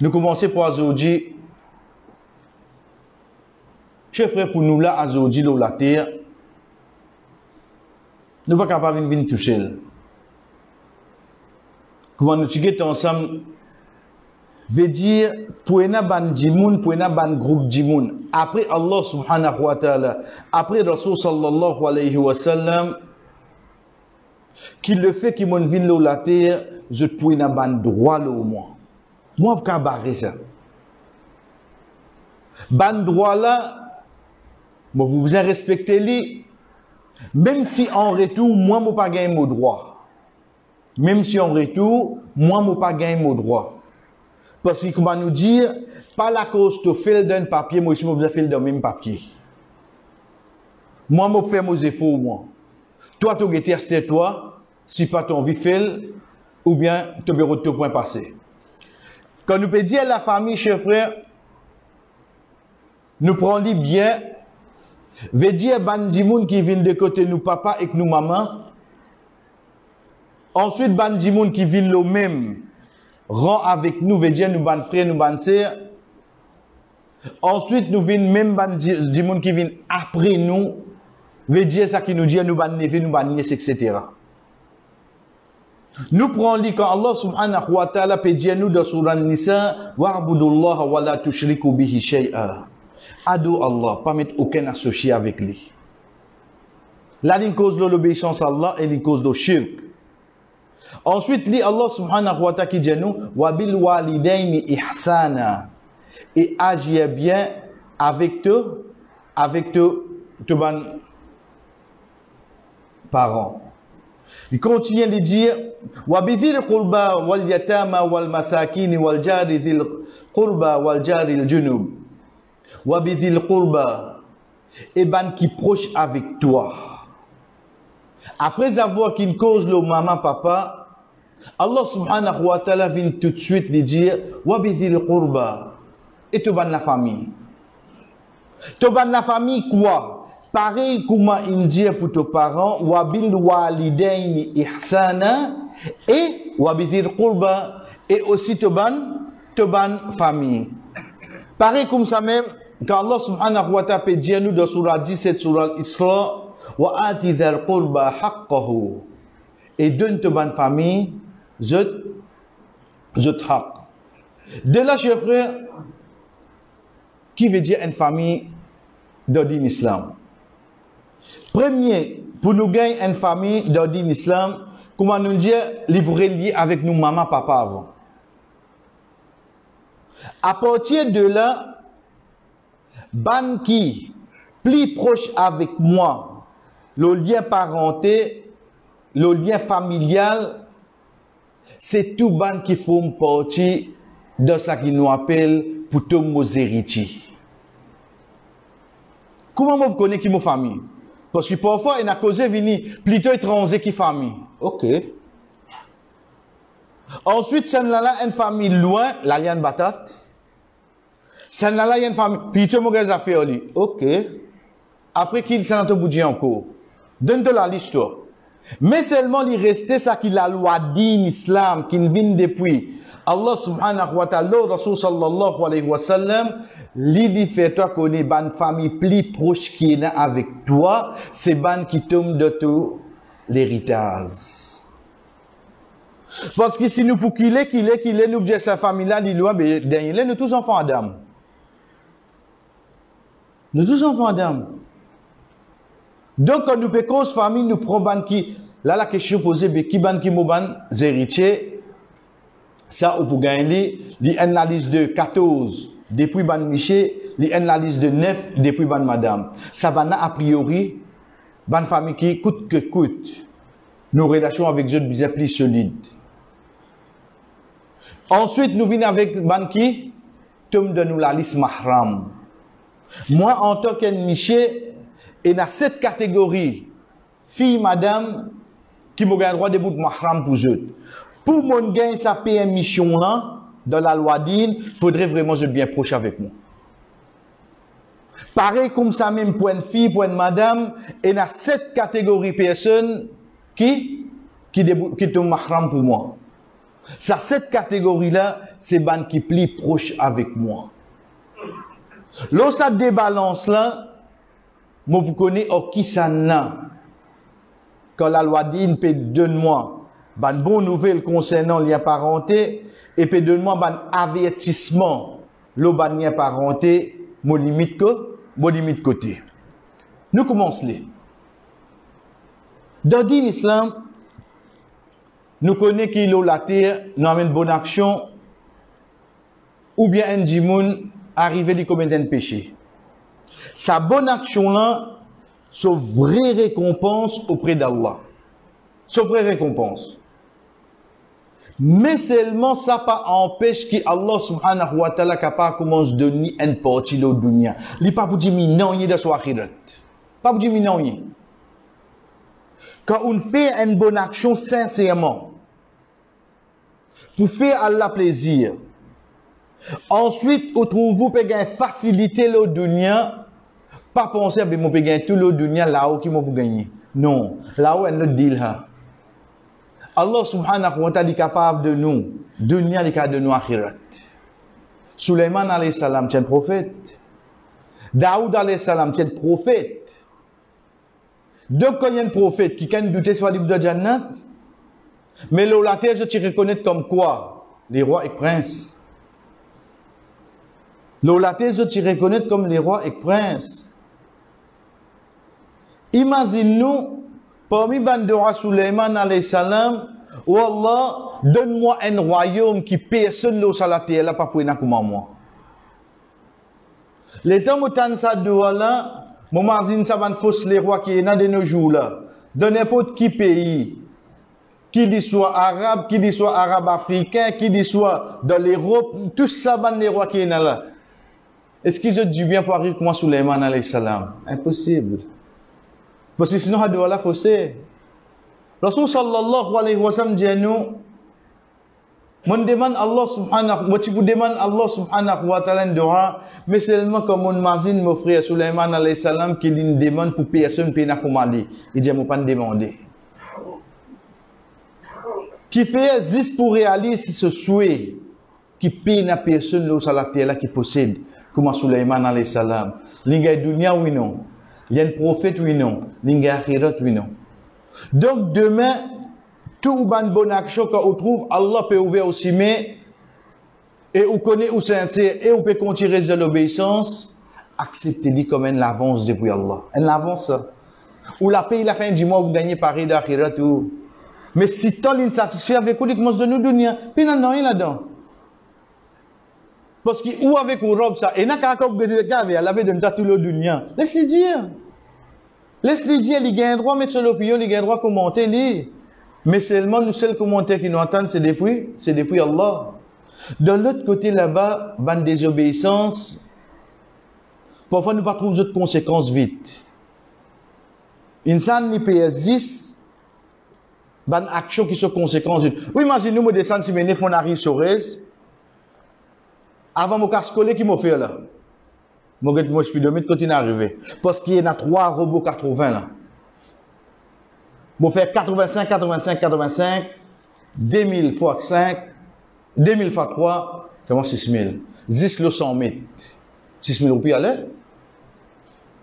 Nous commençons par Azodji. Chers frères, pour nous là, dans la terre, nous ne sommes pas capables de venir toucher. Comment nous sommes ensemble, veut dire, pour un ban djimoun, pour un ban groupe djimoun, après Allah subhanahu wa ta'ala, après Rasul sallallahu alayhi wa sallam, qui le fait qu'il m'en vient la terre, je peux un ban droit au moins. Moi, je barrer ça. Ban droit là, bon, vous vous respectez lui, même si en retour, moi, je pas gagner mon droit. Même si en retour, moi, je pas gagner mon droit. Parce qu'il va nous dire, pas la cause de faire d'un papier, moi, je vais faire le même papier. Moi, je fais mes efforts, moi. Toi, tu as testé toi, si pas ton vie ou bien tu bureau de point passé. Quand nous à la famille, chers frères, nous prenons bien, veut dire bandimoun qui vient de côté nous papa et nous maman. Ensuite, bandimoun qui vient le même rang avec nous, veut dire nous ban frères, nous sœurs. Ensuite, nous venons même bandimoun qui vient après nous, veut dire ça qui nous dit nous ban neveu, nous ban nièce, etc. Nous prenons quand Allah subhanahu wa ta'ala peut dire nous dans Surah Nisa, Wa'budullah wa la tushriku bihi shay'a. Ado Allah, pas mettre aucun associé avec lui. Là, il cause de l'obéissance Allah et il cause de shirk. Ensuite, li Allah subhanahu wa ta'ala qui dit nous, wa bil walidaini ihsana. Et agir bien avec te, avec ban parents. Il continue de dire وبذي القربى واليتامى والمساكين والجار ذي القربى والجار الجنوب وبذي القربى et ben qui proche avec toi après avoir qu'une cause le maman papa Allah subhanahu wa ta'ala vient tout de suite lui dire وبذي القربى et ban la famille ban la famille quoi pareil comme il dit pour tes parents wabil walidaini ihsana et wabithir qurba et aussi te ban te ban famille pareil comme ça même quand Allah subhanahu wa ta'ala dit nous dans surah 17 surah Isra wa ati dhal qurba haqqahu et donne te ban famille je je haq de là chers frères qui veut dire une famille d'ordine islam Premier, pour nous gagner une famille d'ordine islam, comment nous dire, libre lié avec nous, maman, papa avant. À partir de là, ban qui, plus proche avec moi, le lien parenté, le lien familial, c'est tout ban qui font partie de ce qui nous appelle pour tous nos héritiers. Comment vous connaissez qui mon famille? Parce que parfois, il a causé venir plutôt étranger qui famille. Ok. Ensuite, c'est là une famille loin, la liane batate. C'est là une famille plutôt mauvaise affaire. Ok. Après qu'il s'en a boudé encore. Donne de la liste. Mais seulement il restait ça qui la loi din islam qui vient depuis Allah subhanahu wa ta'ala, Rasul sallallahu alayhi wa sallam, l'idée fait toi connaît ban famille plus proche qui est avec toi, c'est ban qui tombe de tout l'héritage. Parce que si nous pour qu'il est, qu'il est, qu'il est, nous disons sa famille là, dit loin, ben, nous tous enfants d'âme. Nous tous enfants d'âme. Donc, nous cause famille, nous prenons qui, là, la question posée, ben, qui ban qui mouban, héritiers, ça, ou pour gagner, l'analyse de 14 depuis ban Miché, l'analyse de 9 depuis ban Madame. Ça a priori, ban famille qui coûte que coûte, nos relations avec Dieu bien plus solides. Ensuite, nous venons avec ban qui, tombe de nous la liste mahram. Moi, en tant qu'Miché, et dans cette catégorie, fille, madame, qui gagne droit de bout de mahram pour eux. Pour mon gain sa paye mission là, dans la loi d'Ine, faudrait vraiment être bien proche avec moi. Pareil comme ça même pour une fille, pour une madame, et dans cette catégorie personnes qui, qui, qui mahram pour moi. Ça, cette catégorie-là, c'est ban qui plie proche avec moi. Lorsque des balances là, moi vous connaissez qui ça n'a. Quand la loi dit, il peut donne-moi ban bonne nouvelle concernant lien parenté et peut donne-moi ban avertissement le lien parenté, mon limite que, mon limite côté. Nous commençons les. Dans l'islam, nous connaissons qu'il a la terre, nous avons une bonne action, ou bien un djimoun arrivé du commettre un péché. Sa bonne action-là, c'est vraie récompense auprès d'Allah. C'est vraie récompense. Mais seulement ça pas empêche que Allah subhanahu wa ta'ala capable commence de donner une partie de dunya. Il pas pour dire non, de son akhirat. Pas pour dire non. Quand on fait une bonne action sincèrement, pour faire Allah plaisir, ensuite, on trouve vous pouvez faciliter le dunya, pas penser à mon gagner tout le dunya là-haut qui m'a gagner. Non, là-haut, elle dit là. Allah subhanahu wa ta'ala est capable de nous, dunya est capable de nous akhirat. Suleiman alayhi salam, c'est un prophète. Daoud alayhi salam, c'est un prophète. Donc, quand il y a un prophète qui can douter libre de Jannat, mais la terre, je te reconnais comme quoi? Les rois et princes. Terre, je te reconnais comme les rois et princes. Imagine-nous, parmi Bandora Suleiman alayhi Allah, donne-moi un royaume qui personne l'eau sur la terre, là, pas pour moi. Les temps où ça doit là, mon mazine, ça va fausse les rois qui est dans de nos jours là. De n'importe qui pays, qu'il soit arabe, qu'il soit arabe africain, qu'il soit dans l'Europe, tout ça va les rois qui est là. Est-ce qu'ils ont du bien pour arriver comme Suleiman alayhi salam? Impossible. Doit la fausser. Rasul sallallahu alayhi wa sallam dit à nous, mon demande Allah subhanahu wa demande Allah subhanahu wa ta'ala doa, mais seulement comme mon mazine, mon frère Sulaiman alayhi salam, qui lui demande pour personne qui n'a pas Il dit, moi pas demander. Qui fait juste pour réaliser ce souhait, qui paye na personne là sur la terre qui possède, comme Sulaiman alayhi salam. L'inga dunya oui non. Il y a un prophète oui non. L'inga akhirat oui non. Donc demain, tout ban bonne action qu'on trouve, Allah peut ouvrir aussi, mais, et on connaît ou sincère, et on peut continuer de l'obéissance, acceptez-le comme une avance depuis Allah. Une avance. Ou la paye la fin du mois, vous gagnez pareil d'akhirat tout. Mais si tant l'insatisfait avec vous, commence de nous donner, puis non, rien là-dedans. Parce que, avec une robe ça, et n'a qu'à cave, elle avait de tout le dunya. Laisse-le dire. Laisse-le dire, il a un droit de mettre sur l'opinion, il a un droit de commenter, lui. Mais seulement nous seuls commentaires qui nous entendent, c'est depuis, c'est depuis Allah. De l'autre côté là-bas, ban désobéissance, parfois nous pas trouver d'autres conséquences vite. Insan ni PS10, ban action qui sont conséquences vite. Oui, imaginez nous descendre si mes on arrive sur Rez, avant mon casque qui m'a fait là? Je suis de mettre quand il est arrivé. Parce qu'il y a trois robots 80 là. Vous faire 85, 85, 85, 2000 fois 5, 2000 fois 3, c'est moi 6000. 10 le 100 mètres. 6000 roupies à l'heure.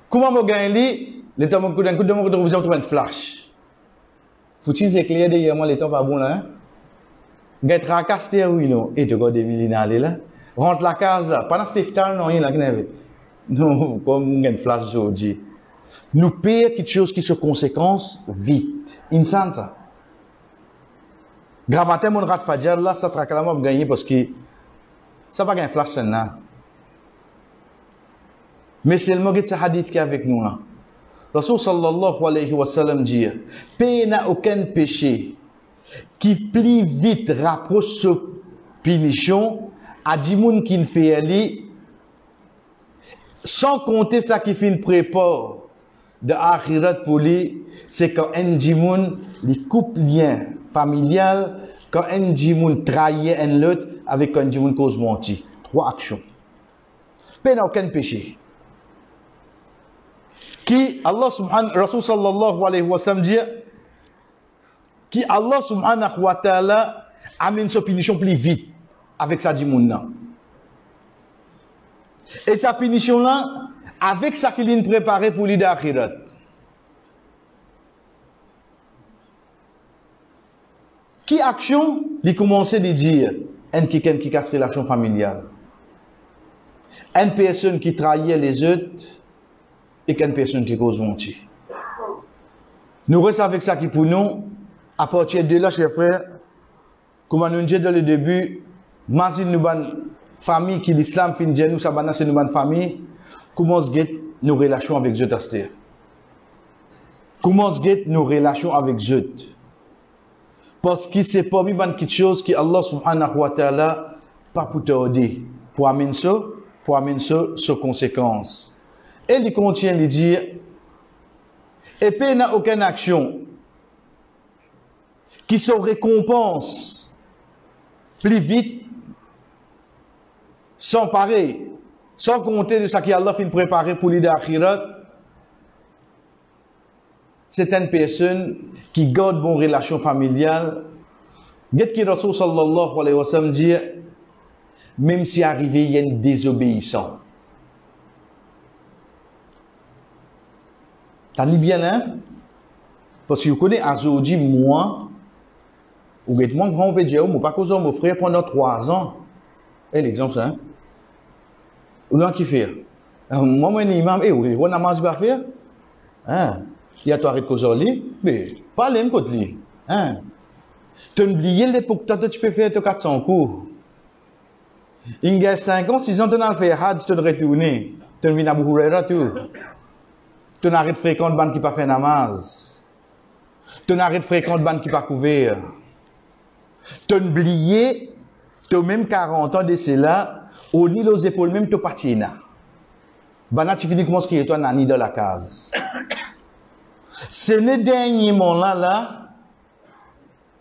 Comment vous gagnez L'état mon coup d'un coup de mon vous avez flash. Faut-il éclairer derrière moi l'état pas bon là hein? Gagne tracasse oui non et tu vois des millinales là. Rentre la case là, pendant que c'est non rien là qui Non, comme un flash aujourd'hui nous payons quelque chose qui se conséquence vite. Insan ça. Gravater mon rat fadjar là, ça traque gagner parce que ça va gagner flash là. Mais c'est le mot de ce hadith qui est avec nous là. Rasul sallallahu alayhi wa sallam dit, paye n'a aucun péché qui plie vite rapproche ce punition à dimoun qui ne fait aller sans compter ça qui fait une prépare de akhirat pour lui, c'est quand un djimoun, il coupe lien familial, quand un djimoun trahit un autre avec un djimoun cause menti. Trois actions. Peine aucun péché. Qui, Allah subhanahu, Rasul sallallahu alayhi wa sallam dit, qui Allah subhanahu wa ta'ala amène sa punition plus vite avec sa dimoun Et sa punition là, avec ça qu'il a préparé pour l'idée d'akhirat. Qui action, il commençait à dire, un quelqu'un qui casse l'action familiale. Une personne qui trahit les autres et une personne qui cause mentir. Nous restons avec ça qui pour nous, à partir de là, chers frères, comme nous dit dans le début, Mazin nous famille qui l'islam fin nous ça c'est nous famille, comment se nos relations avec Dieu Comment se nos relations avec Dieu Parce que c'est pas mis quelque chose que Allah subhanahu wa ta'ala pas pour. Pour amener ça, pour amener ça, ses conséquences. Et il continue de dire, et puis n'a aucune action qui se récompense plus vite, sans pareil, sans compter de ce qu'Allah a préparé pour l'idée c'est une personne qui garde bonne relation familiale. Get qui Rasul sallallahu alayhi wa sallam dit, même si arrivé, il y a une désobéissance. T'as dit bien, hein? Parce que vous connaissez Azoudi, moi, ou get moi grand ou pas cause mon frère pendant trois ans. Et l'exemple, hein? Euh, moi, moi, imam, eh, oui, on a mangé pas faire? Hein? Il y a toi arrête cause lui, mais pas l'aime côté lui. Hein? Tu oublié l'époque, toi, tu peux faire 400 cours. Il y a 5 ans, 6 ans, tu as fait had, tu te retourné. Tu mis à Bouhourera, tout. Tu n'arrêtes fréquente bande qui pas fait namaz. Tu n'arrêtes fréquente bande qui pas couvert. Tu oublié, tu même 40 ans de cela, au nid aux épaules même tu parti là. Bana tu finis comment ce qui est toi nani dans la case? C'est le dernier moment là,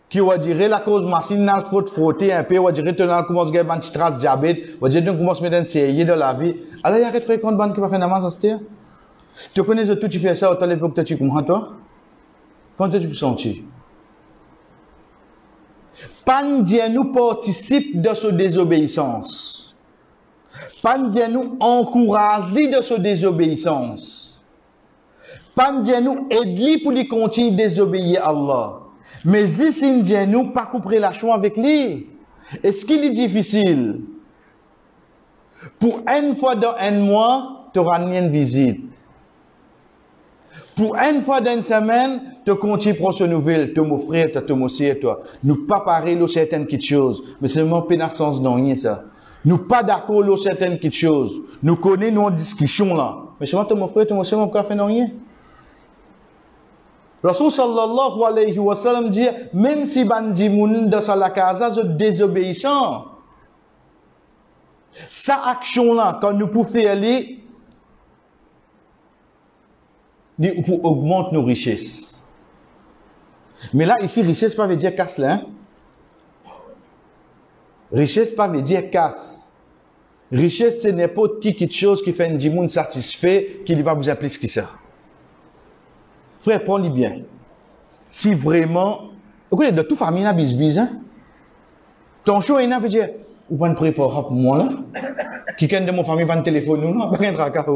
qui va dire la cause machine n'a faut frotter un peu, va dire tu n'as commencé à faire trace diabète, va dire tu commences à mettre un série dans la vie. Alors il y a des fréquentes bande qui va faire namaz cette tu connais tout, tu fais ça, autant l'époque, tu comprends toi? Quand tu peux sentir? Pandia nous participe de cette désobéissance. Pandia nous encourage de cette désobéissance. Pandia nous aide pour lui continuer désobéir à Allah. Mais ici, nous pas couper la choix avec lui. Est-ce qu'il est difficile? Pour une fois dans un mois, tu auras une visite. Pour une fois dans une semaine, tu continues pour ce nouvelle, tu m'offrir, tu m'offrir, toi. Nous pas parler de certaines petites choses, mais seulement sens dans rien ça. Nous pas d'accord sur certaines petites choses. Nous connaissons nos discussions là. Mais seulement tu m'offrir, tu m'offrir, mon café dans rien. Rasul sallallahu alayhi wa sallam dit, même si bandi moun de la casa, je désobéissant. Sa action là, quand nous pouvons faire aller, pour augmenter nos richesses. Mais là, ici, richesse pas veut dire casse là. Hein? Richesse pas veut dire casse. Richesse, c'est n'importe qui quelque chose qui fait un monde satisfait, qui ne va vous appeler ce qui ça. Frère, prends-le bien. Si vraiment, connaissez, de toute famille, il y a bisbis, hein? Ton choix, il y a, dire, ou pas préparer pour moi, là? Qui de mon famille, pas de téléphone, non? Pas de tracas,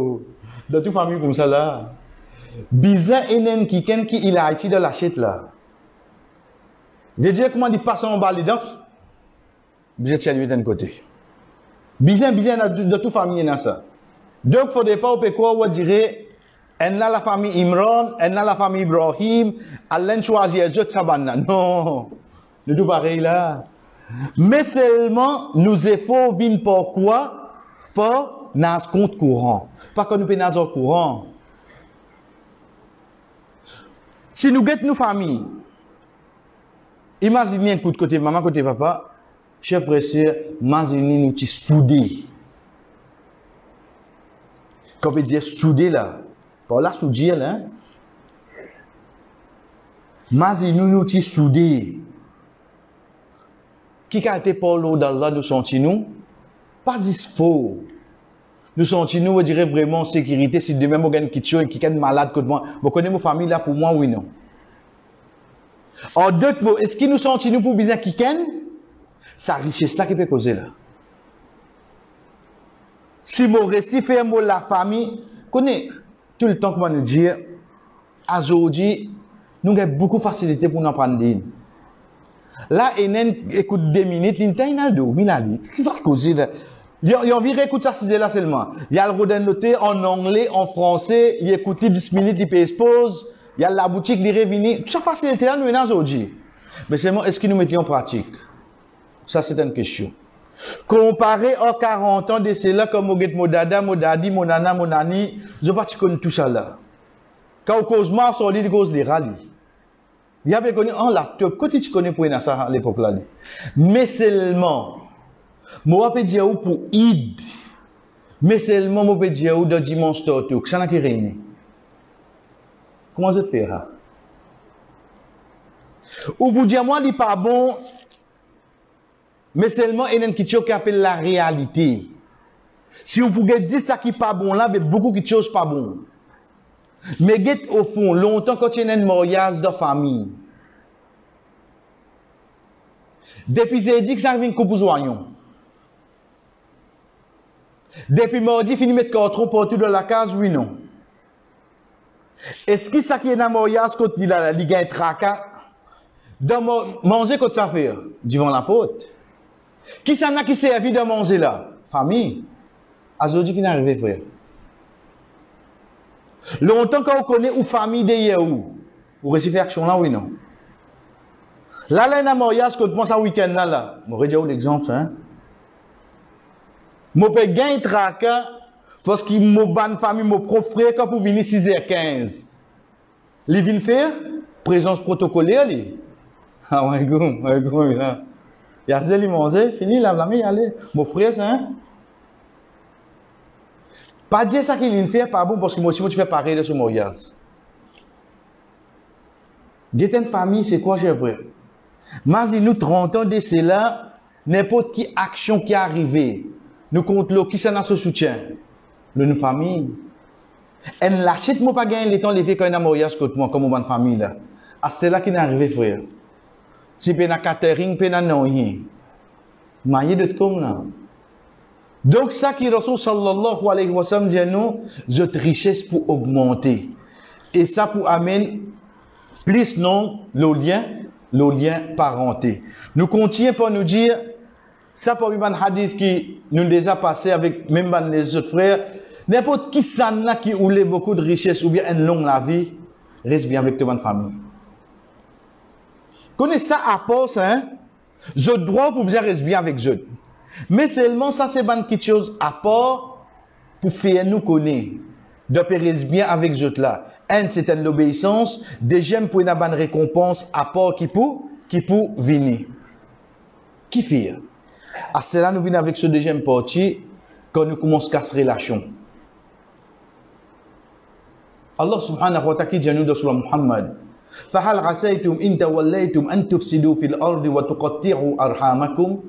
de toute famille comme ça, là. Bizarre enen qui ken qui il a été de la chute là. Je dire comment il passe en bas les tiens lui d'un côté. Bizarre bizarre de, toute famille dans ça. Donc faudrait pas quoi on dirait en la famille Imran, en la famille Ibrahim, Alain choisir je sabana. Non. De tout pareil là. Mais seulement nous efforts viennent pourquoi? Pour dans compte courant. Pas que nous pas dans courant. Si nous guettons nos familles, imaginez un coup de côté maman, côté papa, chef frère, imaginez nous qui soudés. Quand on dit soudé là, pas là soudé là, hein? Imaginez nous qui soudés. Qui a été pour l'eau dans là, nous sentons nous? Pas faux. Nous sentons, nous, on dirait vraiment sécurité. Si demain, on gagne quelque chose, qui est malade que moi, vous connaissez ma famille là pour moi, oui, non. En d'autres mots, est-ce que nous sentons, nous, pour bien qui sa richesse là qui peut causer là. Si mon récit fait mot la famille, connaît tout le temps que nous dire, aujourd'hui, nous avons beaucoup de facilité pour nous prendre Là, Enen écoute deux minutes, il y a deux minutes, qui va causer là? Il y a envie d'écouter ça, c'est là seulement. Il y a le rodin noté en anglais, en français, il écoute 10 minutes, il peut expose, il y a la boutique, il revient. Toute ça facilité là, nous aujourd'hui. Mais seulement, est-ce que nous mettons en pratique? Ça, c'est une question. Comparé aux 40 ans de cela, comme Moget Modada, Modadi, Monana, Monani, je ne sais pas tout ça là. Quand on cause mars, on dit cause des rallyes. Il y avait connu un laptop, quand tu connais pour ça à l'époque là. Mais seulement, moi, je peux dire pour id. Mais seulement, je peux dire dans dimanche tout, que ça n'a régné. Comment je fais ça? Ou vous dire, moi, il n'est pas mais seulement, il y a quelque chose qui appelle la réalité. Si vous pouvez dire ça qui n'est pas bon là, mais beaucoup de choses pas bon. Mais au fond, longtemps quand il y a un mariage de famille. Depuis que ça vient que vous Depuis mardi, fini mettre carton partout dans la case, oui, non. Est-ce que ça qui est dans mariage, quand il a la tracas, dans manger quand ça fait, devant la porte? Qui s'en a qui servi de manger là? Famille. Azodi qui n'est arrivé, frère. Longtemps qu'on connaît ou famille de où vous recevez action là, oui, non? Là, là, dans mariage, quand tu penses à week-end là, je vais l'exemple, hein? Je peux gagner parce que famille, mon propre frère, quand vous venez 6h15. Les vient faire présence protocolaire. Ah ouais, go, ouais, go. Il y a zéli manger, fini, la la y aller. Mon frère, hein? Pas dire ça qu'il vient faire, pas bon, parce que moi aussi, moi, tu fais pareil de ce mariage. D'être une famille, c'est quoi, cher frère? Mais nous, 30 ans de cela, n'importe qui action qui est arrivée, nous comptons qui s'en a ce soutien? Le nous famille. Elle l'achète, moi pas gagner le temps de faire quand un mariage contre moi, comme une famille là. Ah, c'est là qui est arrivé, frère. Si pena catering, pena non rien. Maïe de là. Donc, ça qui Rasul sallallahu alayhi wa sallam dit nous, cette richesse pour augmenter. Et ça pour amener plus non, le lien, le lien parenté. Nous continuons pour nous dire, ça pour un hadith qui nous déjà passé avec même les autres frères, n'importe qui s'en a qui oule beaucoup de richesse ou bien une longue la vie, reste bien avec ta famille. Connais ça à poste, hein? Je dois pour bien rester bien avec eux. Mais seulement ça, c'est une petite chose à part pour faire nous connaître. De rester bien avec eux là. Un, c'est une obéissance. Deuxième, pour une bonne récompense à part qui peut, qui peut venir. Qui fait? À cela, nous venons avec ce deuxième partie quand nous commençons à casser relation. Allah subhanahu wa ta'ala dit nous de Muhammad. فهل عسيتم إن توليتم أن تفسدوا في الأرض وتقطعوا أرحامكم؟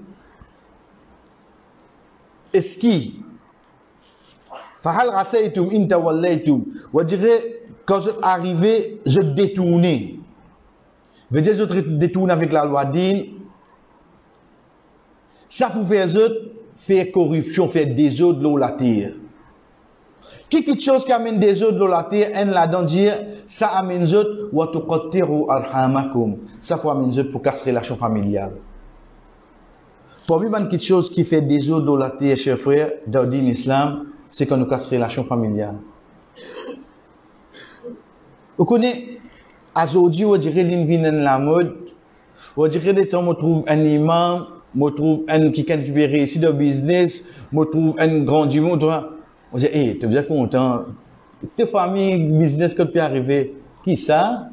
إسكي فهل عسيتم إن توليتم؟ وجري كوز أريفي جو ديتوني فيجي جو ديتوني avec la loi دين Ça pouvait faire corruption, faire désordre ديزود la terre. Quelque chose qui amène des autres dans la terre, en la dans dire, ça amène autres, wa tuqattiru arhamakum. Ça pour des autres pour casser relation familiale. Pour lui, quelque chose qui fait des autres dans la terre, chers frères, dans l'islam, c'est qu'on nous casse relation familiale. Vous connaissez, aujourd'hui, on dirait l'invine la mode, on dirait des temps, on trouve un imam, on trouve un qui peut réussir dans le business, on trouve un grand du on dit, hé, tu es bien content. Tes familles, business que tu es arrivé. Qui ça?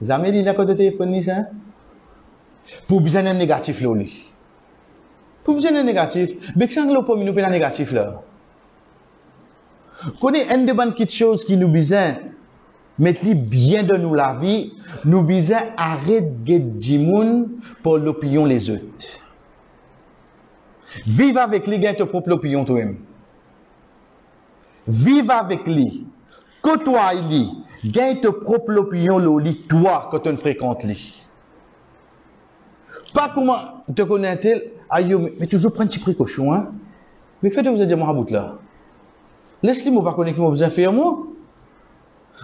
Jamais quand tu téléphone, ça? Pour bien un négatif, là, Pour bien un négatif. Mais que là, pour nous, un négatif, là. Connais une des bonnes choses qui nous besoin, mettre bien de nous la vie, nous besoin arrêter de pour l'opinion les autres. Vive avec les gars, ton propre opinion, toi-même. Vive avec lui. Côtoie lui. Gagne ta propre opinion, lui, toi, quand tu fréquentes lui. Pas comment te connais-il, aïe, mais, mais toujours prendre une petite précaution, hein. Mais faites vous dire, mon là. Laisse-le, pas connaître, moi, vous faire, moi.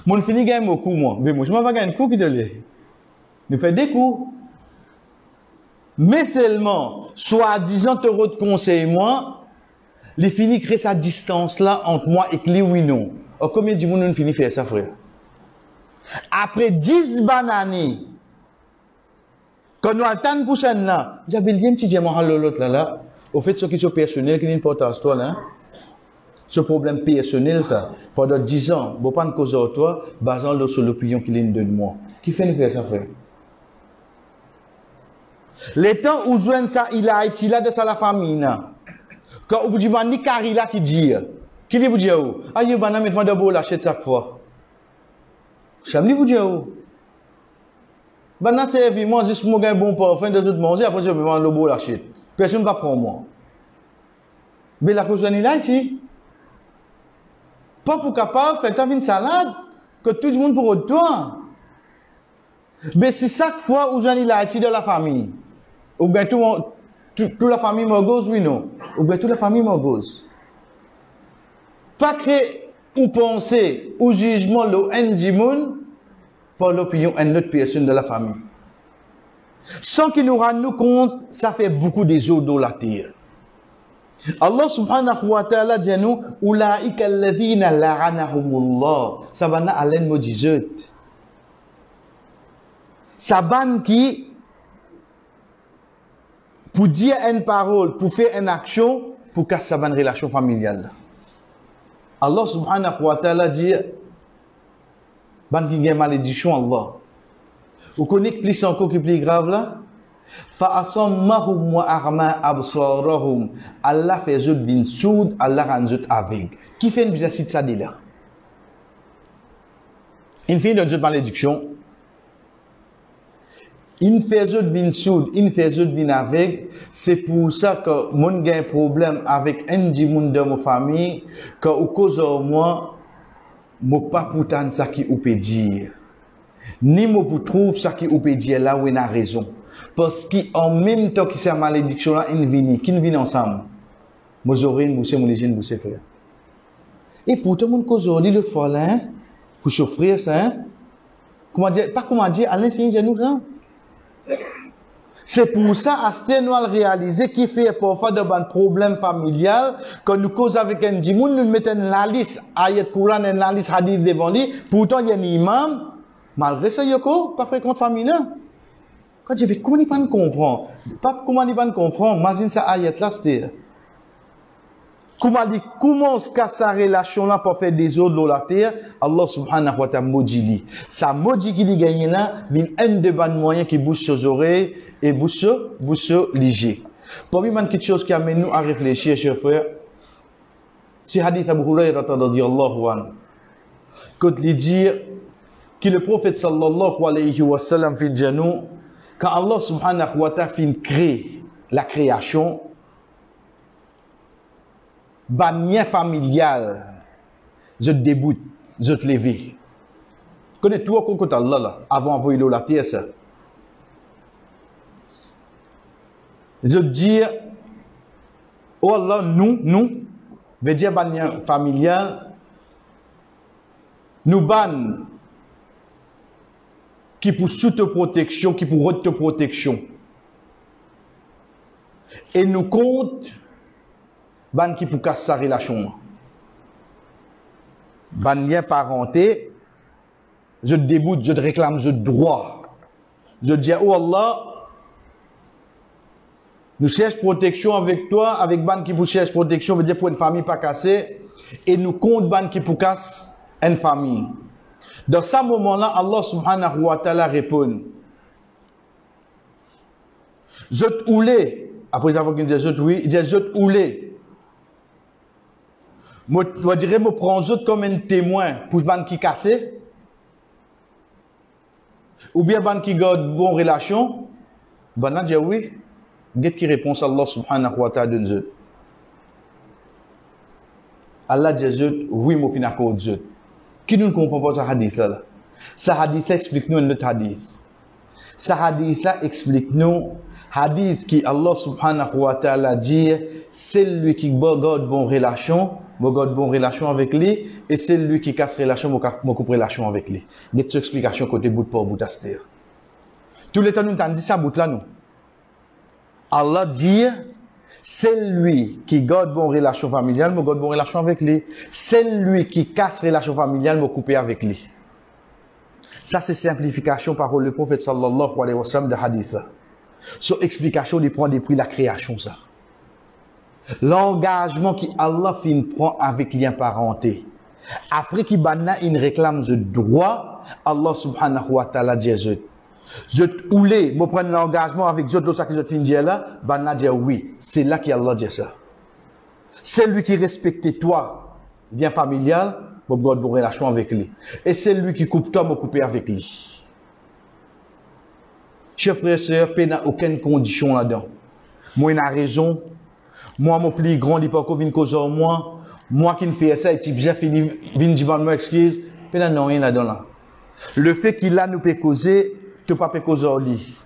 Mon fini gagne mon coup, moi. Mais moi, je m'en vais gagner un coup qui te l'est. Nous fait des coups. Mais seulement, soi-disant de conseil, moi, les fini créer sa distance là entre moi et non. Oh, combien de monde fini faire ça, frère? Après 10 bananes, quand nous attendons pour ça, là, j'avais dit un petit diamant à l'autre là, là. Au fait, ce qui est personnel, qui n'est pas toi, là. Ce problème personnel, ça, pendant 10 ans, vous pas de cause à toi, basant sur l'opinion qu'il est de moi. Qui fait faire ça, frère? Les temps où joigne ça, il a été là de ça la famille, Quand vous dites, ni Karila qui dit, qui dit vous dit, ah, il y a un mettre de beau lâcher chaque fois. Ça me vous dit, ben, c'est vie, moi, juste pour un bon parfum, de autres manger, après, je vais vendre le beau lâcher. Personne ne va prendre moi. Mais la cause là, ici. Pas pour capable faire une salade, que tout le monde pour toi. Mais c'est chaque fois où j'en ai là, de la famille. Ou bien tout, toute la famille Morgose, oui, non. Ou bien toute la famille Morgose. Pas que ou penser ou jugement le Ndimoun pour l'opinion d'une autre personne de la famille. Sans qu'il nous rende compte, ça fait beaucoup des eaux dans la terre. Allah subhanahu wa ta'ala dit nous, Ulaika alladhina la'anahumullah. Ça va na alen mojizet. Saban qui pour dire une parole, pour faire une action, pour casser une relation familiale. Allah subhanahu wa ta'ala dit, ban qui une malédiction Allah. Vous connaissez plus encore qui plus grave là? Absarahum. Allah fait zut bin soud, Allah rend zut avec. Qui fait une visite ça dit là? Il fait une malédiction. Fait de vin soud, fait de vin avec. C'est pour ça que mon a un problème avec un des monde de ma famille, que au cause de moi, mo pas pourtant ça qui ou peut dire. Ni mo pour trouve ça qui ou peut dire là où il a raison. Parce qu'en même temps que cette malédiction là, il vient, qui vient ensemble. Moi j'aurais une boussée, mon légende boussée frère. Et pourtant, mon cause l'autre fois là, hein, pour souffrir ça, hein, comment dire, pas comment dire, à l'infini, j'ai nous là. C'est pour ça, ce nous réaliser qui fait parfois de bon problème familial, quand nous cause avec un djimoun, nous mettons la liste, ayat Quran la liste hadith devant pourtant il y a un imam, malgré ça, il y a pas fréquent famille, Quand je dis, comment il pas comprendre? Pas comment il pas comprendre, imagine ça là, c'est Comment dit, comment sa relation là pour faire des autres dans la terre? Allah subhanahu wa ta'ala maudit lui. Sa maudit qui gagne là, vient un de bons moyens qui bouge ses oreilles et bouge, bouge léger. Pour moi, quelque chose qui amène nous à réfléchir, chers frères, c'est hadith Abu Hurairah radiyallahu anhu. Quand il dit que le prophète sallallahu alayhi wa sallam fait quand Allah subhanahu wa ta'ala fait créer la création, bannière familial, je te déboute, je te lever. Connais toi qu'on compte Allah là, avant d'envoyer la terre. Je te dis, oh Allah, nous, nous, veut dire bannière familial, nous ban qui pour sous te protection, qui pour haute protection. Et nous compte ban qui pour casser sa relation. Ban lien parenté, je te déboute, je te réclame, je te droit. Je dis, oh Allah, nous cherchons protection avec toi, avec ban qui pour cherche protection, veut dire pour une famille pas cassée, et nous compte ban qui pour casse une famille. Dans ce moment-là, Allah subhanahu wa ta'ala répond, je te oulé, après avoir dit je te oui, je te oulé, moi, je dirais, me prends comme un témoin pour ban qui cassé. Ou bien ban qui garde bonne relation. Ben, dit oui. Qu'est-ce qui répond Allah subhanahu wa ta'ala de zut? Allah dit oui, moi, fin accord zut. Qui ne comprend pas ce hadith là? Ce hadith explique nous un autre hadith. Ce hadith là explique nous hadith qui Allah subhanahu wa ta'ala dit, c'est lui qui garde bonne relation, me garde bonne relation avec lui, et c'est lui qui casse relation, me coupe relation avec lui. Des explications côté bout pour bout à Tous les temps, nous t'en dit ça bout là, nous. Allah dit, c'est lui qui garde bonne relation familiale, me garde bonne relation avec lui. C'est lui qui casse relation familiale, me couper avec lui. Ça, c'est simplification par le prophète sallallahu alayhi wa sallam de hadith. Sur explication, il prend des prix de la création, ça. L'engagement qui Allah fin prend avec lien parenté. Après qu'il banna une réclame de droit, Allah subhanahu wa ta'ala dit je je me prendre l'engagement avec je dois ça que je fin dire là, banna dit oui. C'est là qu'Allah dit ça. C'est lui qui respecte toi, bien familial, mon God pour relation avec lui. Et c'est lui qui coupe toi, me couper avec lui. Chers frères et sœurs, il n'y a aucune condition là-dedans. Moi, il a raison. Moi, mon plus grand, il pas vient cause moi. Moi qui ne fais ça, et type, j'ai fini, vient dire, moi, excuse. Il n'y a rien là-dedans là. Le fait qu'il a nous peut causer, tu pas peut causer lui.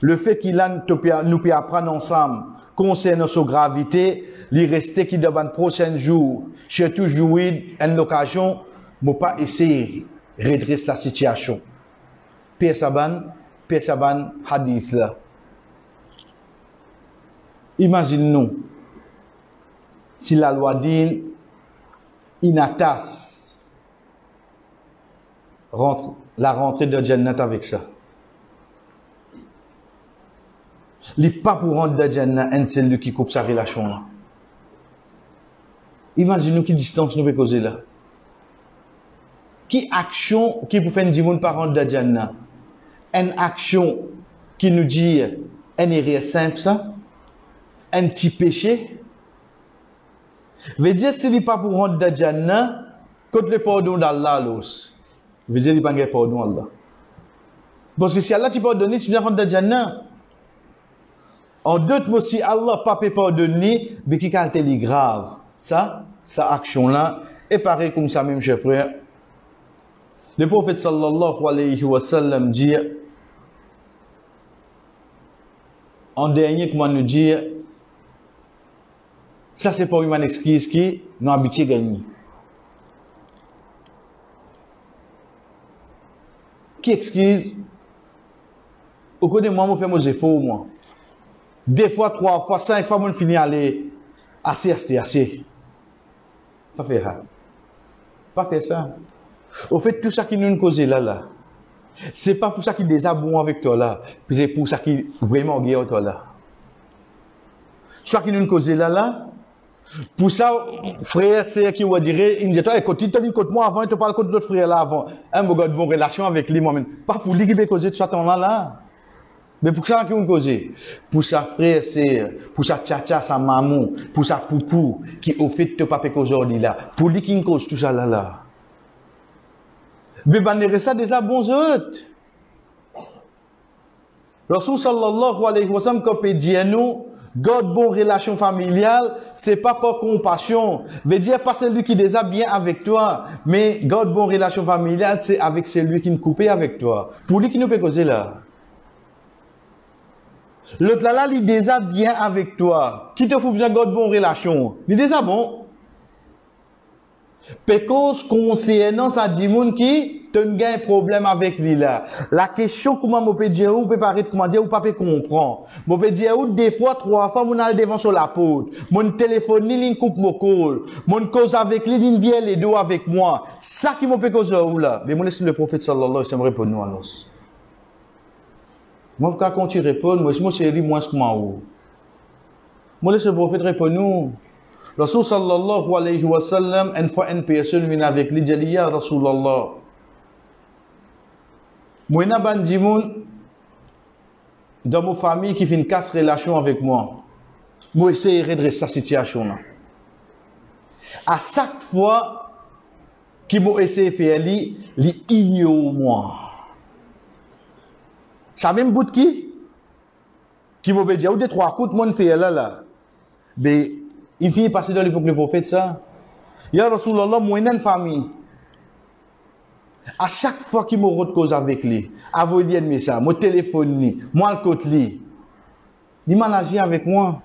Le fait qu'il a nous peut apprendre ensemble concernant sa gravité, il rester qui devant le prochain jour, j'ai toujours eu une occasion, ne pas essayer de redresser la situation. Pierre Saban, Pierre hadith là. Imagine-nous, si la loi dit, inatas, rentre, la rentrée de Jannat avec ça. n'est pas pour rentrer dans Jannat, un celui qui coupe sa relation là. Imagine-nous qui distance nous peut causer là. Qui action qui peut faire une rentrer dans Jannat? une action qui nous dit un erreur simple, ça, un petit péché, veut dire si n'est pas pour rentrer dans Jannah, quand le pardon d'Allah, veut dire qu'il n'y a pas de pardon d'Allah. Parce que si Allah t'a pardonné, tu viens rentrer dans Jannah. En d'autres mots, si Allah n'a pas pardonné, mais qui est grave, ça, sa action-là, est pareil comme ça même, chers frères. Le prophète sallallahu alayhi wa sallam dit, en dernier, comment nous dire, ça c'est pas une excuse qui nous habitué à gagner. Qui excuse? Au cours de moi, je fais mes efforts, moi. Deux fois, trois fois, cinq fois, je finis à aller assez, assez, assez. Pas faire ça. Pas faire ça. Au fait, tout ça qui nous cause là, là, c'est pas pour ça qu'il est déjà bon avec toi là. C'est pour ça qu'il est vraiment avec toi là. Ça qui nous cause là là. Pour ça, frère, c'est qui va dire, il dit, toi, écoute, tu te dis contre moi avant, il te parle contre d'autres frères là avant. Un bon gars bonne relation avec lui moi-même. Pas pour lui qui veut causer tout ça temps là là. Mais pour ça qui nous cause. Pour sa frère, c'est, pour sa tcha sa maman, pour sa poupou, qui au fait te pas aujourd'hui là. Pour lui qui cause tout ça là là. Mais ben, ça déjà bons autres. Rasul sallallahu alayhi wa sallam, quand il dit nous, God bon relation familiale, c'est pas par compassion. Veut dire pas celui qui déjà bien avec toi, mais God bon relation familiale, c'est avec celui qui nous coupe avec toi. Pour lui qui nous peut causer là. L'autre là, il est déjà bien avec toi. Qui te fout besoin God bon relation? Il est déjà bon. Parce concernant ça dit qui tu as un problème avec lui là. La question comment je peux dire ou peut paraître comment dire ou pas peut comprendre. Je peux dire ou des fois trois fois mon al devant sur la porte. Mon téléphone ni coupe mon call. Mon cause avec lui il vient les deux avec moi. Ça qui me peut causer ou là. Mais moi laisse le prophète sallallahu alayhi wa sallam répondre nous alors. Moi quand tu réponds moi je suis moins que moi ou. Moi laisse le prophète répondre nous. Rasul sallallahu alayhi wa sallam, une fois une personne vient avec lui, dit Ya Rasulallah, moi, n'a pas dans ma famille qui fait une casse relation avec moi. Moi, essayer de redresser sa situation. À chaque fois qu'il m'a essayé de faire, il ignore moi. Ça même bout qui? Qui m'a dit, ou des trois coups, mon fait là là. Mais, il finit passer dans l'époque le prophète ça. Ya Rasulallah, moi, une famille. À chaque fois qu'il me cause avec lui, avant de dire ça, mon téléphone, moi le côté lui. Dis mal agir avec moi.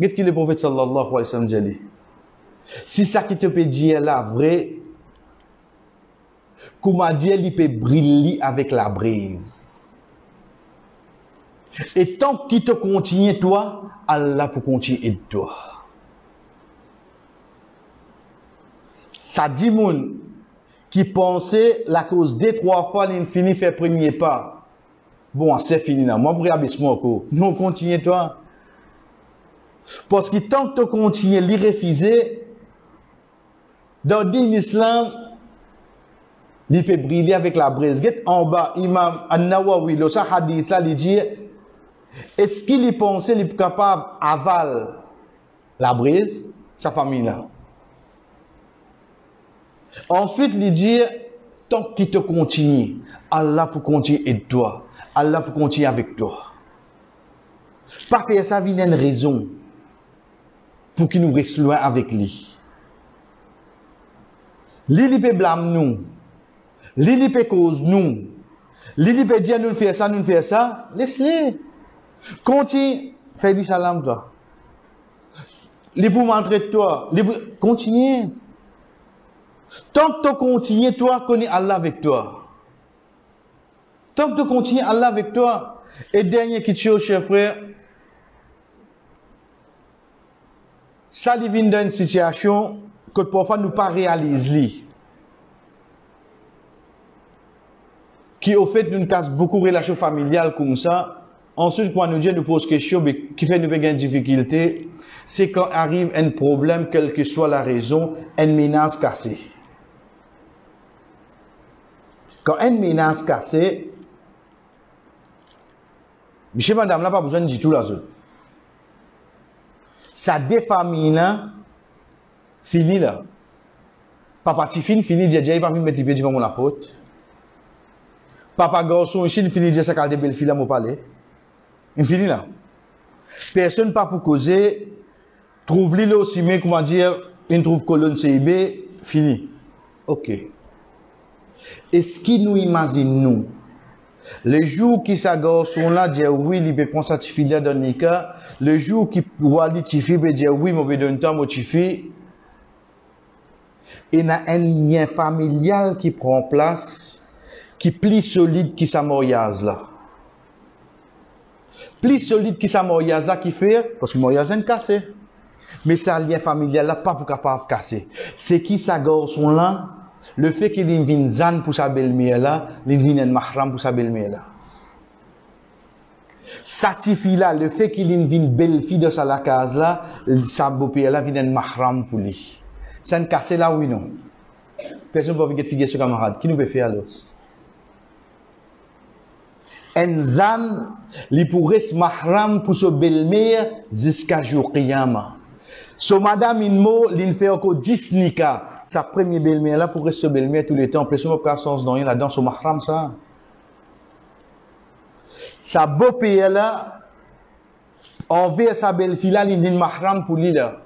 Qu'est-ce que le prophète sallallahu alayhi wa sallam dit? Si ça qui te peut dire là vrai, comment dire, il peut briller avec la brise. Et tant qu'il te continue, toi, Allah peut continuer de toi. Ça dit, mon, qui pensait la cause des trois fois, il finit faire premier pas. Bon, c'est fini là. Moi, abaissement encore. Nous, on continue, toi. Parce que tant que tu continues à dans l'islam, il peut briller avec la braise. En bas, Imam An-Nawawi, le hadith là, il dit, est-ce qu'il pensait qu'il est capable d'avaler la brise, sa famille là? Ensuite, il dit, tant qu'il te continue, Allah pour continuer et toi. Allah pour continuer avec toi. Pas faire ça, il une raison pour qu'il nous reste loin avec lui. Lui, peut blâmer nous. Lui, peut cause nous. Lui, peut dire nous faire ça, nous faire ça. Laisse-le. Continue. Fais du salam, toi. Lui pour montrer toi. Continue. Tant que tu continues, toi, connais Allah avec toi. Tant que tu continues, Allah avec toi. Et dernier qui tue, cher frère, ça vient dans une situation que parfois nous pas réaliser. Qui au fait nous casse beaucoup de relations familiales comme ça. Ensuite, quand nous Dieu nous pose question qui fait nous une difficulté, c'est quand arrive un problème, quelle que soit la raison, une menace cassée. Quand une menace cassée, monsieur, madame, n'a pas besoin de dire tout la zone. Sa défamine là, fini là. Papa Tifine fini, j'ai déjà pas mettre les pieds devant mon apôtre. Papa garçon ici, il finit de dire ça quand des belles filles là, mon palais. Il finit là. Personne pas pour causer. Trouve l'île aussi, mais comment dire, il trouve colonne CIB, fini. Ok. Est-ce qu'il nous imagine nous le jour qui sont là, dit oui, il peut sa là dans le jour qui wali tifi peut dire oui, mais donne temps mon tifi. Il y a un lien familial qui prend place, qui plus solide que sa mariage là. Plus solide que sa mariage là qui fait, parce que mariage est cassé. Mais un lien familial là, pas pour capable casser. C'est qui sa sont là, Le fe ki li vin zan pou sa belmiye la, li vin en mahram pou sa belmiye la. Satifi la, le fe ki li vin belfi de sa lakaz la, sa bopiye la vin en mahram pou li. Sen kase la ou non? Person pou aviket figye sou kamarad, ki nou pe fe alos? En zan, li pou res mahram pou so belmiye, ziska jou qiyama. So madame in mo, li nfe oko dis nika, sa première belle-mère là pour rester belle-mère tous les temps. En plus, on pas sens dans là-dedans, son mahram ça. Sa beau-père là, envers sa belle-fille là, il dit mahram pour lui là.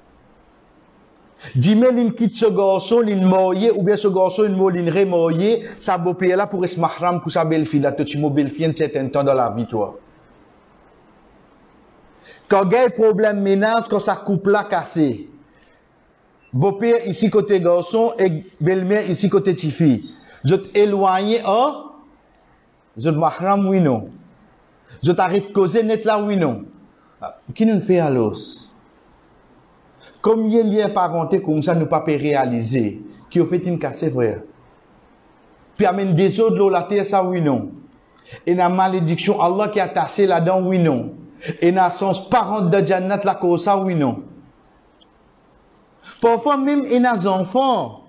Dis-moi, il quitte ce garçon, il moye, ou bien ce garçon, il il remoye, sa beau-père là pour rester mahram pour sa belle-fille là. Tu m'as belle-fille un certain temps dans la vie, toi. Quand il y a un problème menace, quand ça coupe là cassé, beau-père ici côté garçon et belle-mère ici côté tifi. Je t'éloigné, oh? Je mahram, oui, non. Je t'arrête de causer net là, oui, non. Ah, qui nous fait alors? Comme il y a lien parenté comme ça, nous pas réaliser. Qui a fait une casse, frère? Puis amène des autres de la terre, ça, oui, non. Et la malédiction, Allah qui a tassé là-dedans, oui, non. Et la sens parent de Jannat, la cause, ça, oui, non. Parfois même il a des enfants.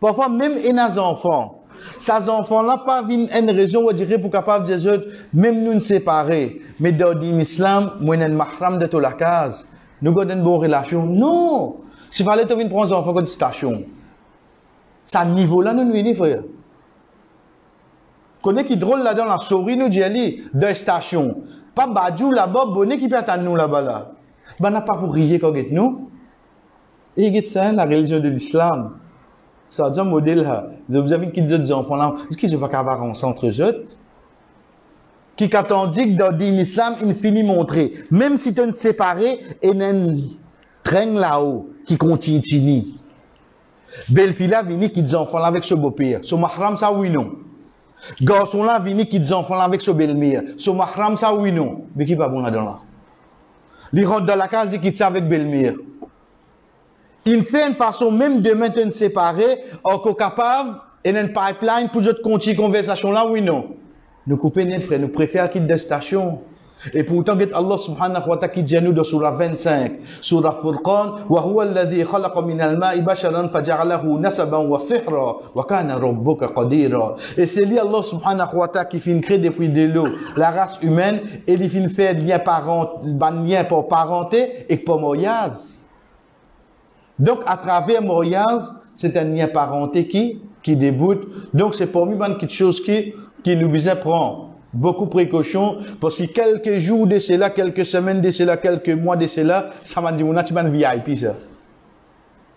Parfois même il a des enfants. Ces enfants-là pas une raison où dire pour capable de dire même nous nous séparer. Mais dans l'islam, moi un mahram de toute la case. Nous avons une bonne relation. Non! S'il fallait venir prendre un enfant comme station. Ça niveau-là, nous nous frère. Connais qui drôle là dans la souris nous dit de station. Pas badjou là-bas, bonnet qui peut attendre nous là-bas là. Ben n'a pas pour rier quand nous. Et ça, la religion de l'islam. Ça dit un modèle là. Vous avez qui dit enfants là, est-ce qu'ils ne pas avoir un centre jeune? qui catholique dans l'islam, il finit montrer. Même si tu es séparé, et un train là-haut qui continue. Belle fille là, vini qui dit enfant avec ce beau-père. Ce mahram, ça oui, non. Garçon là, vini qui dit enfant avec ce belle-mère. Ce mahram, ça oui, non. Mais qui va bon là-dedans là? Il rentre dans la case, il quitte ça avec belle-mère. Il fait une façon même de maintenir séparé, encore capable, et une pipeline pour de continuer conversation là, oui, non. Nous couper net, frère, nous préférons quitter des stations. Et pourtant, Allah subhanahu wa ta'ala qui dit nous dans surah 25, surah Furqan, khalaqa min al-ma'i basharan faja'alahu nasaban wa sihra wa kana rabbuka qadira. Et c'est lui Allah subhanahu wa ta'ala qui finit créer depuis de l'eau la race humaine et il finit faire lien parent, lien pour parenté et pour moyaz. Donc, à travers Moyaz, c'est un lien parenté qui, qui déboute. Donc, c'est pour moi quelque chose qui, qui nous besoin prendre beaucoup de précautions, parce que quelques jours de cela, quelques semaines de cela, quelques mois de cela, ça m'a dit, on a un VIP, ça.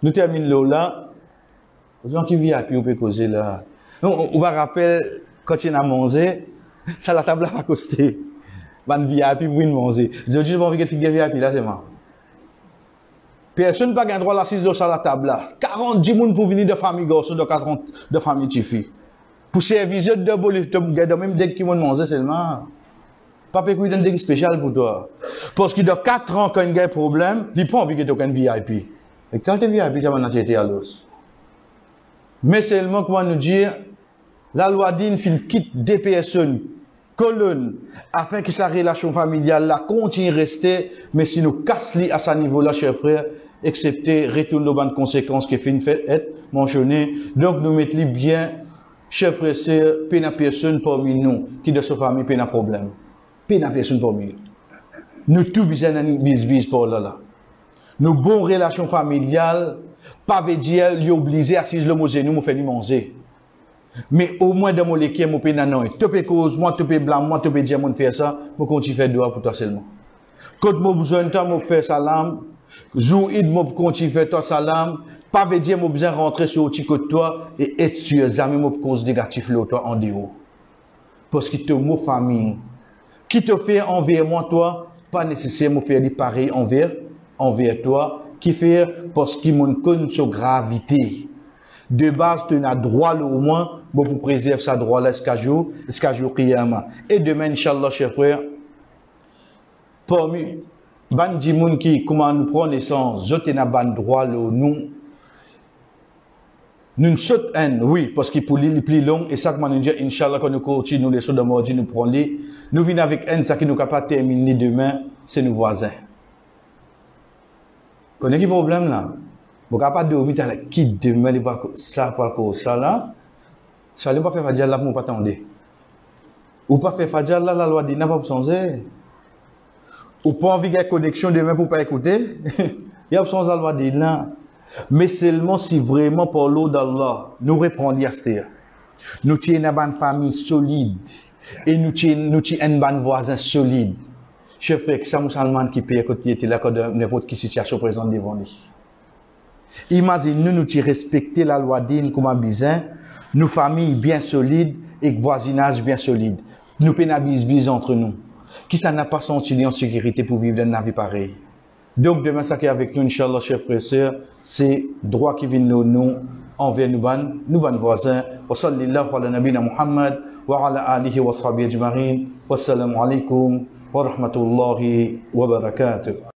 Nous terminons là. Les gens qui VIP, on peut causer là. On, va rappeler, quand il a mangé, ça la table va coster. Man VIP, pour manger. Je dis, je vais quelqu'un VIP là, c'est moi. Personne n'a pas le droit d'assister à la table là. 40 personnes pour venir de famille garçon, de 40 de famille filles. Pour servir de bol, de même dès qu'ils vont manger seulement. Papa, il donne des spécial pour toi. Parce y a 4 ans, quand il y a un problème, il prend envie que tu aies un VIP. Et quand tu es VIP, tu vas été à l'os. Mais seulement, comment nous dire, la loi dit qu'il quitte des personnes colonne afin que sa relation familiale là continue à rester, mais si nous casse à ce niveau-là, chers frères, excepté retourne aux bonnes conséquences qui finit fait être mentionné. Donc nous mettons bien, chers frères et sœurs, peine personne parmi nous qui de sa famille peine problème. Peine personne parmi nous. Nous tous besoin d'un bis pour là là. Nos bonnes relations familiales, pas veut dire, obligé à le mot nous, nous fait manger. Mais au moins dans mon équipe, je peux non. Tu peux cause, moi, tu peux blâmer, moi, tu peux dire, moi, faire ça, je continue faire doigt pour toi seulement. Quand je besoin toi, je faire salam. Jour id, je continue faire toi salam. Pas veut dire, je besoin rentrer sur le côté toi et être sûr, jamais, je cause négatif là, toi, en dehors. Parce que tu es famille. Qui te fait envers moi, toi, pas nécessairement faire du pareil envers, envers toi. Qui fait? Parce qu'il me connaît sur gravité. De base, tu as droit au moins bon pour préserver sa droit là jusqu'à jour, jusqu'à jour qiyama. Et demain, Inch'Allah, chers frères, parmi ban moun qui comment nous prend naissance, je t'ai ban droit le nous. Nous saute un, oui, parce qu'il pour les plus long, et ça que nous dit, Inch'Allah, quand nous continuons les choses de mardi, nous prenons les, nous venons avec un, ça qui nous capable de terminer demain, c'est nos voisins. Connaissez le problème là? Vous pas de dormir qui demain, ça, par ça là? Ça ne pas faire Fadjal là pour pas attendre. Ou pas faire Fadjal la loi dit n'a pas changer. Ou pas envie de connexion demain pour pas écouter. Il y a besoin de la loi dit là. Mais seulement si vraiment pour l'eau d'Allah, nous reprenons Yaster. Nous tiens une famille solide. Et nous tiens, nous tiens un voisin solide. Je fais que ça, musulman qui paye à côté de là, quand n'importe quelle situation présente devant lui. Imagine, nous, nous respecter la loi d'In comme un bizarre nous familles bien solides et voisinage bien solide. Nous pénalisons entre nous. Qui ça n'a pas senti en sécurité pour vivre dans une vie pareille? Donc demain, ça qui est avec nous, Inch'Allah, chers frères et sœurs, c'est droit qui vient nous, nous envers nous, ban, nous, ban voisins. Wa sallallahu ala nabina Muhammad wa ala alihi wa sahbihi ajma'in. Wassalamu alaikum wa rahmatullahi wa barakatuh.